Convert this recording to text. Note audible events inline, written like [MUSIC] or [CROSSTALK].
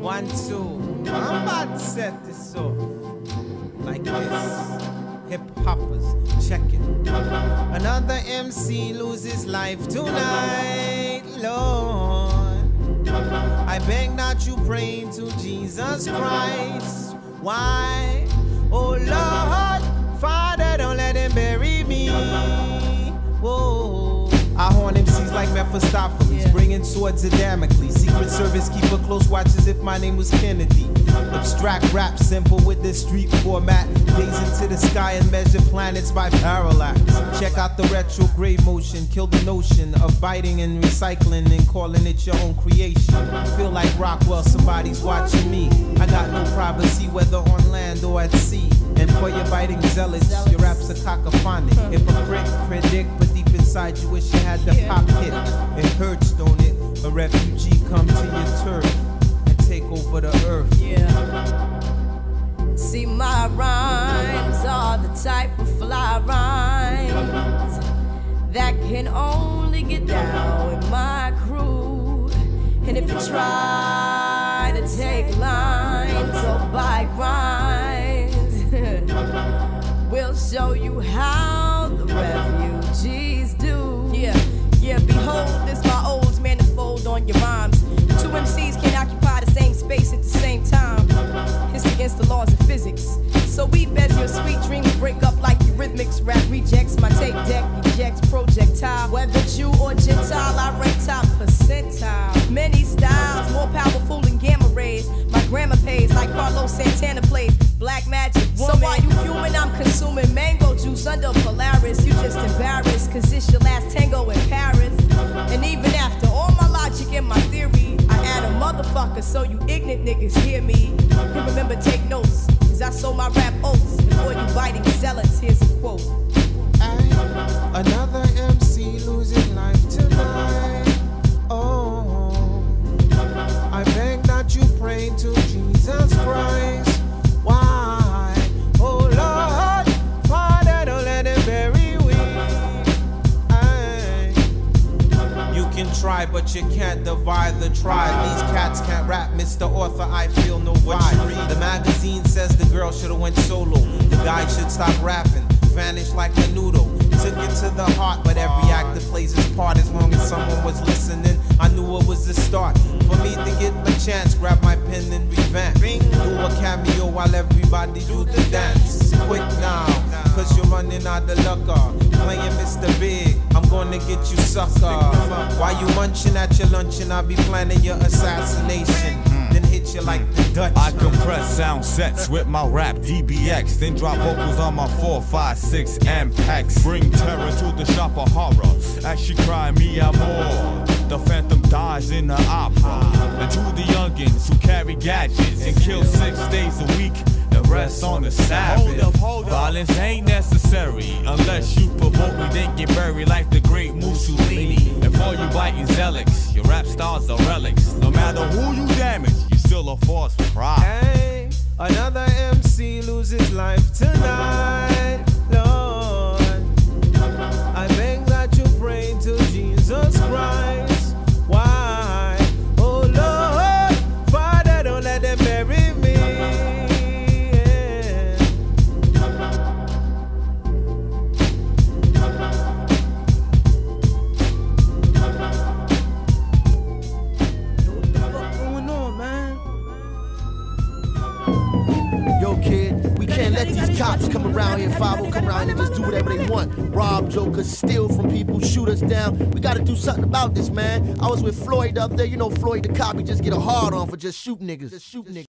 One, two. I'm about to set this off like this. Hip hoppers, check it. Another MC loses life tonight, Lord. I beg that you pray to Jesus Christ. Why? Mephistopheles, bringing swords of Damocles. Secret Service keep a close watch as if my name was Kennedy. Abstract rap, simple with this street format. Gaze into the sky and measure planets by parallax. Check out the retrograde motion, kill the notion of biting and recycling and calling it your own creation. Feel like Rockwell, somebody's watching me. I got no privacy, whether on land or at sea. And for your biting zealots, your raps are cacophonic. Hypocrite, predict, but deep inside you wish you had the pop hit. It hurts, don't it? A refugee come to your turf and take over the earth. Yeah. See, my rhymes are the type of fly rhymes that can only get down with my crew. And if you try to take lines or buy grinds, [LAUGHS] we'll show you how or Gentile, I rank top percentile. Many styles, more powerful than gamma rays. My grandma pays like Carlos Santana plays. Black magic woman. So while you human, I'm consuming mango juice under Polaris. You just embarrassed, cause it's your last tango in Paris. And even after all my logic and my theory, I add a motherfucker so you ignorant niggas hear me. Try, but you can't divide the tribe. These cats can't rap, Mr. Author. I feel no vibe. The magazine says the girl should have went solo. The guy should stop rapping, vanish like a noodle. Took it to the heart, but every actor plays his part. As long as someone was listening, I knew it was the start. For me to get my chance, grab my pen and revamp. Do a cameo while everybody do the dance. Quick now, cause you're running out of luck. Uh. Gonna get you sucker. While you munching at your luncheon, I'll be planning your assassination. Hmm. Then hit you like the Dutch. I compress sound sets with my rap DBX, then drop vocals on my 456 packs. Bring terror to the shop of horror as she cry me amor. The phantom dies in the opera. And to the youngins who carry gadgets and kill six days a week and rest on the Sabbath. Violence ain't necessary unless you provoke me, then get buried like the great Mussolini. And for you biting zealots, your rap stars are relics. No matter who you damage, you still a force for pride. Hey, another MC loses life tonight, let these cops come around here, 5 come around and just do whatever they want. Rob jokers, steal from people, shoot us down. We gotta do something about this, man. I was with Floyd up there. You know, Floyd the cop, he just get a hard on for just shoot niggas. Just shooting niggas.